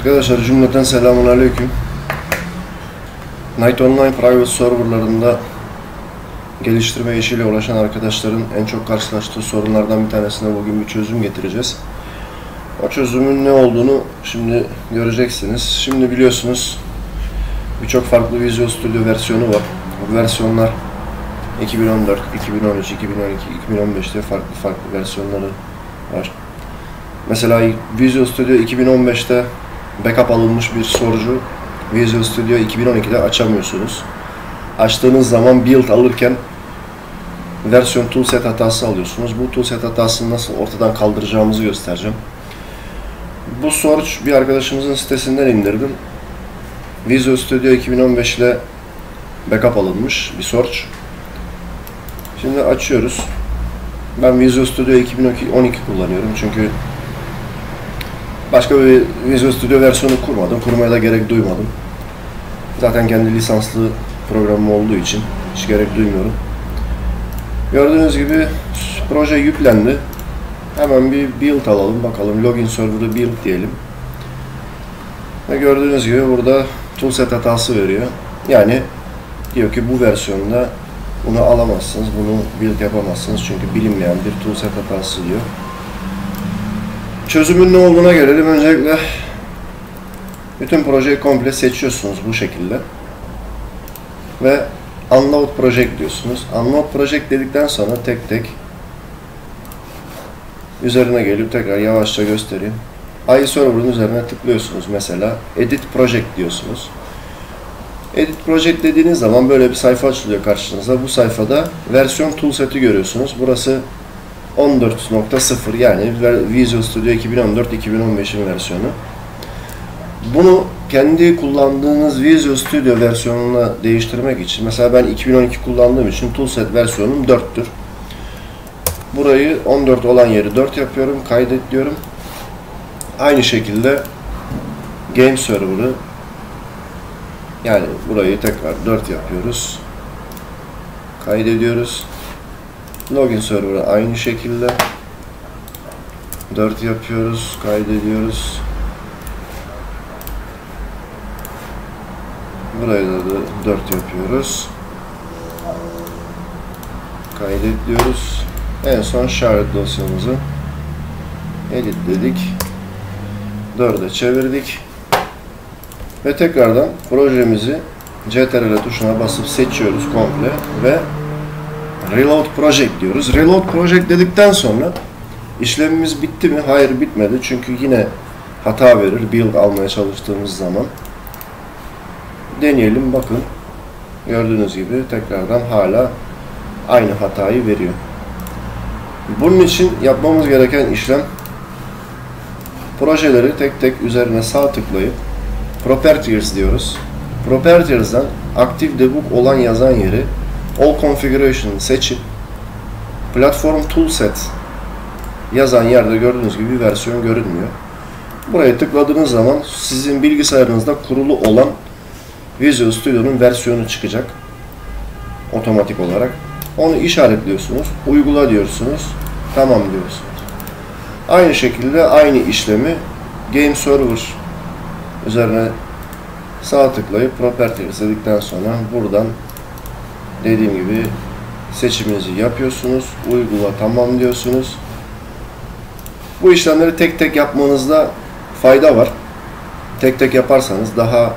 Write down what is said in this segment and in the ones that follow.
Arkadaşlar cümleten selamun aleyküm. Night Online private serverlarında geliştirme işiyle uğraşan arkadaşların en çok karşılaştığı sorunlardan bir tanesine bugün bir çözüm getireceğiz. O çözümün ne olduğunu şimdi göreceksiniz. Şimdi biliyorsunuz birçok farklı Visual Studio versiyonu var. Bu versiyonlar 2014, 2013, 2012, 2015'te farklı farklı versiyonları var. Mesela Visual Studio 2015'te backup alınmış bir sorucu Visual Studio 2012'de açamıyorsunuz. Açtığınız zaman build alırken versiyon toolset hatası alıyorsunuz. Bu toolset hatasını nasıl ortadan kaldıracağımızı göstereceğim. Bu soruç bir arkadaşımızın sitesinden indirdim. Visual Studio 2015 ile backup alınmış bir soruç. Şimdi açıyoruz. Ben Visual Studio 2012 kullanıyorum çünkü başka bir Visual Studio versiyonu kurmadım. Kurmaya da gerek duymadım. Zaten kendi lisanslı programım olduğu için hiç gerek duymuyorum. Gördüğünüz gibi proje yüklendi. Hemen bir build alalım bakalım. Login server'ı build diyelim. Ve gördüğünüz gibi burada toolset hatası veriyor. Yani diyor ki bu versiyonda bunu alamazsınız, bunu build yapamazsınız çünkü bilinmeyen bir toolset hatası diyor. Çözümün ne olduğuna gelelim. Öncelikle bütün projeyi komple seçiyorsunuz bu şekilde. Ve Unload Project diyorsunuz. Unload Project dedikten sonra tek tek üzerine gelip tekrar yavaşça göstereyim. iServer'ın üzerine tıklıyorsunuz mesela. Edit Project diyorsunuz. Edit Project dediğiniz zaman böyle bir sayfa açılıyor karşınıza. Bu sayfada versiyon toolset'i görüyorsunuz. Burası 14.0 yani Visual Studio 2014-2015'in versiyonu. Bunu kendi kullandığınız Visual Studio versiyonuna değiştirmek için mesela ben 2012 kullandığım için toolset versiyonum 4'tür. Burayı 14 olan yeri 4 yapıyorum, kaydet diyorum. Aynı şekilde Game Server'ı yani burayı tekrar 4 yapıyoruz. Kaydediyoruz. Login server'ı aynı şekilde 4 yapıyoruz, kaydediyoruz. Burayı da 4 yapıyoruz. Kaydet diyoruz. En son shard dosyamızı editledik. 4'e çevirdik. Ve tekrardan projemizi CTRL tuşuna basıp seçiyoruz komple ve Reload Project diyoruz. Reload Project dedikten sonra işlemimiz bitti mi? Hayır bitmedi. Çünkü yine hata verir build almaya çalıştığımız zaman. Deneyelim bakın. Gördüğünüz gibi tekrardan hala aynı hatayı veriyor. Bunun için yapmamız gereken işlem projeleri tek tek üzerine sağ tıklayıp Properties diyoruz. Properties'dan Active Debug olan yazan yeri All Configuration seçip Platform Toolset yazan yerde gördüğünüz gibi bir versiyon görünmüyor. Buraya tıkladığınız zaman sizin bilgisayarınızda kurulu olan Visual Studio'nun versiyonu çıkacak. Otomatik olarak. Onu işaretliyorsunuz. Uygula diyorsunuz. Tamam diyorsunuz. Aynı şekilde aynı işlemi Game Server üzerine sağ tıklayıp Properties dedikten sonra buradan dediğim gibi seçiminizi yapıyorsunuz. Uygula tamam diyorsunuz. Bu işlemleri tek tek yapmanızda fayda var. Tek tek yaparsanız daha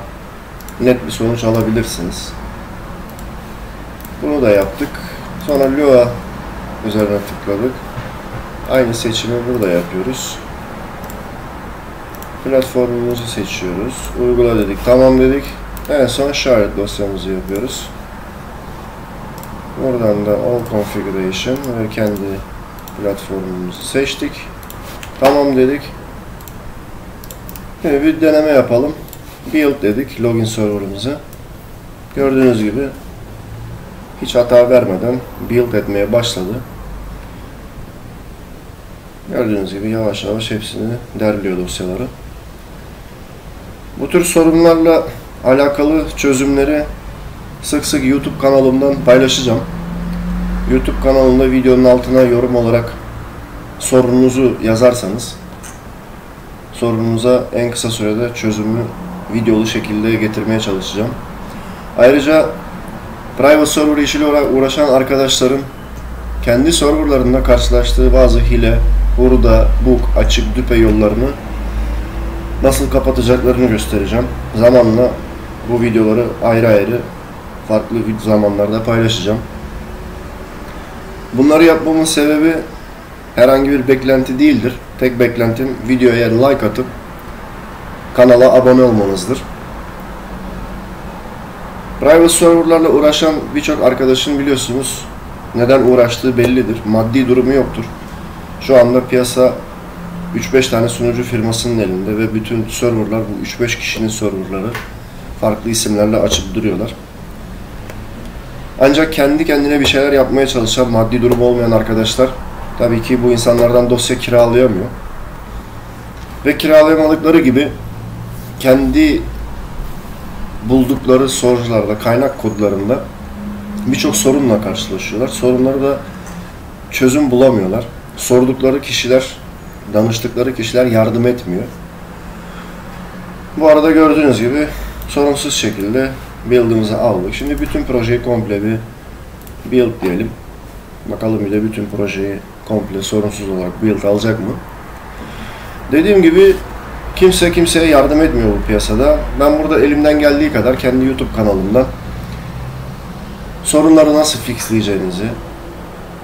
net bir sonuç alabilirsiniz. Bunu da yaptık. Sonra Lua üzerine tıkladık. Aynı seçimi burada yapıyoruz. Platformumuzu seçiyoruz. Uygula dedik. Tamam dedik. En son shard dosyamızı yapıyoruz. Buradan da All Configuration ve kendi platformumuzu seçtik. Tamam dedik. Şimdi bir deneme yapalım. Build dedik login serverımızı. Gördüğünüz gibi hiç hata vermeden build etmeye başladı. Gördüğünüz gibi yavaş yavaş hepsini derliyor dosyaları. Bu tür sorunlarla alakalı çözümleri sık sık YouTube kanalımdan paylaşacağım. YouTube kanalımda videonun altına yorum olarak sorununuzu yazarsanız sorununuza en kısa sürede çözümü videolu şekilde getirmeye çalışacağım. Ayrıca private server işiyle uğraşan arkadaşların kendi serverlarında karşılaştığı bazı hile, hurda, bug, açık, düpe yollarını nasıl kapatacaklarını göstereceğim. Zamanla bu videoları ayrı ayrı farklı zamanlarda paylaşacağım. Bunları yapmamın sebebi herhangi bir beklenti değildir. Tek beklentim videoya like atıp kanala abone olmanızdır. Private serverlarla uğraşan birçok arkadaşın biliyorsunuz neden uğraştığı bellidir. Maddi durumu yoktur. Şu anda piyasa 3-5 tane sunucu firmasının elinde ve bütün serverlar bu 3-5 kişinin serverları farklı isimlerle açıp duruyorlar. Ancak kendi kendine bir şeyler yapmaya çalışan maddi durumu olmayan arkadaşlar tabii ki bu insanlardan dosya kiralayamıyor. Ve kiralayamadıkları gibi kendi buldukları sorularda, kaynak kodlarında birçok sorunla karşılaşıyorlar. Sorunları da çözüm bulamıyorlar. Sordukları kişiler, danıştıkları kişiler yardım etmiyor. Bu arada gördüğünüz gibi sorunsuz şekilde build'ımızı aldık. Şimdi bütün projeyi komple bir build diyelim. Bakalım bir de bütün projeyi komple sorunsuz olarak build alacak mı? Dediğim gibi kimse kimseye yardım etmiyor bu piyasada. Ben burada elimden geldiği kadar kendi YouTube kanalımdan sorunları nasıl fixleyeceğinizi,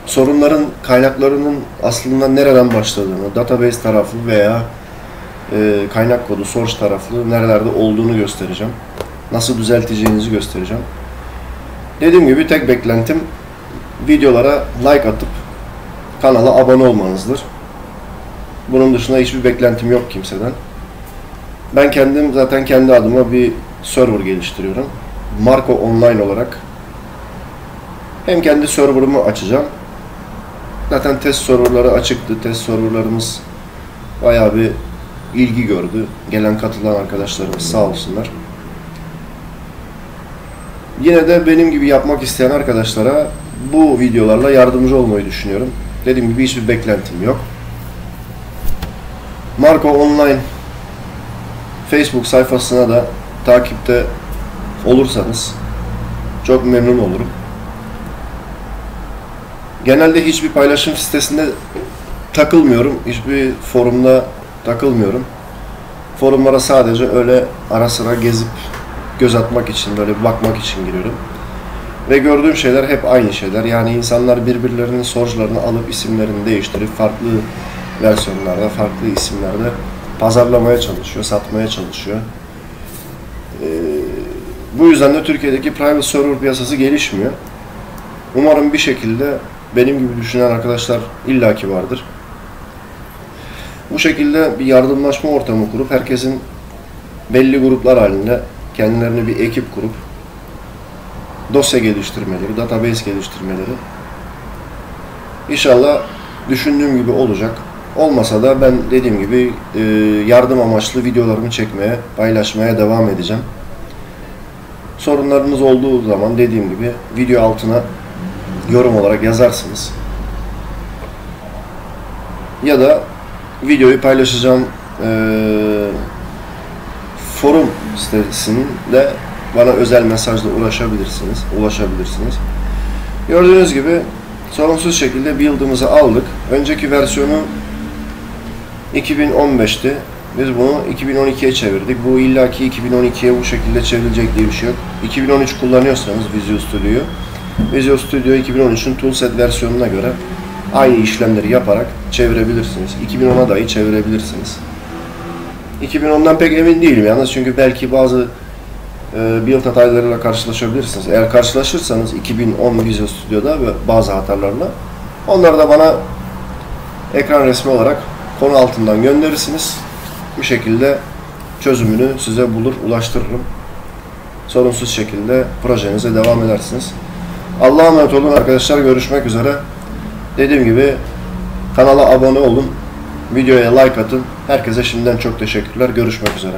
sorunların kaynaklarının aslında nereden başladığını, database tarafı veya e, kaynak kodu, source taraflı nerelerde olduğunu göstereceğim. Nasıl düzelteceğinizi göstereceğim. Dediğim gibi tek beklentim videolara like atıp kanala abone olmanızdır. Bunun dışında hiçbir beklentim yok kimseden. Ben kendim zaten kendi adıma bir server geliştiriyorum. Marco Online olarak hem kendi serverımı açacağım. Zaten test serverları açıktı. Test serverlarımız bayağı bir ilgi gördü. Gelen katılan arkadaşlarımız sağ olsunlar. Yine de benim gibi yapmak isteyen arkadaşlara bu videolarla yardımcı olmayı düşünüyorum. Dediğim gibi hiçbir beklentim yok. Marco Online Facebook sayfasına da takipte olursanız çok memnun olurum. Genelde hiçbir paylaşım sitesinde takılmıyorum. Hiçbir forumda takılmıyorum. Forumlara sadece öyle ara sıra gezip göz atmak için, böyle bir bakmak için giriyorum. Ve gördüğüm şeyler hep aynı şeyler. Yani insanlar birbirlerinin sorularını alıp isimlerini değiştirip farklı versiyonlarda, farklı isimlerde pazarlamaya çalışıyor, satmaya çalışıyor. Ee, bu yüzden de Türkiye'deki private server piyasası gelişmiyor. Umarım bir şekilde benim gibi düşünen arkadaşlar illaki vardır. Bu şekilde bir yardımlaşma ortamı kurup herkesin belli gruplar halinde kendilerine bir ekip kurup dosya geliştirmeleri, database geliştirmeleri İnşallah düşündüğüm gibi olacak. Olmasa da ben dediğim gibi e, yardım amaçlı videolarımı çekmeye, paylaşmaya devam edeceğim. Sorunlarınız olduğu zaman dediğim gibi video altına yorum olarak yazarsınız. Ya da videoyu paylaşacağım e, forum sitesinde bana özel mesajla ulaşabilirsiniz, ulaşabilirsiniz. Gördüğünüz gibi sorunsuz şekilde build'ımızı aldık. Önceki versiyonu 2015'ti. Biz bunu 2012'ye çevirdik. Bu illaki 2012'ye bu şekilde çevrilecek diye bir şey yok. 2013 kullanıyorsanız Visual Studio'yu Visual Studio 2013'ün toolset versiyonuna göre aynı işlemleri yaparak çevirebilirsiniz. 2010'a dahi çevirebilirsiniz. 2010'dan pek emin değilim yalnız çünkü belki bazı e, build hatalarıyla karşılaşabilirsiniz. Eğer karşılaşırsanız 2010 Visual Studio'da ve bazı hatalarla onları da bana ekran resmi olarak konu altından gönderirsiniz. Bu şekilde çözümünü size bulur, ulaştırırım. Sorunsuz şekilde projenize devam edersiniz. Allah'a emanet olun arkadaşlar. Görüşmek üzere. Dediğim gibi kanala abone olun. Videoya like atın. Herkese şimdiden çok teşekkürler. Görüşmek üzere.